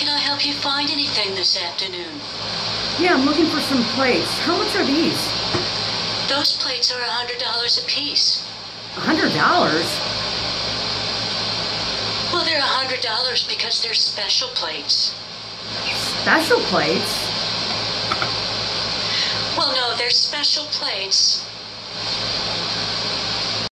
Can I help you find anything this afternoon? Yeah, I'm looking for some plates. How much are these? Those plates are $100 a piece. Hundred dollars? Well, they're $100 because they're special plates. Special plates? Well, no, they're special plates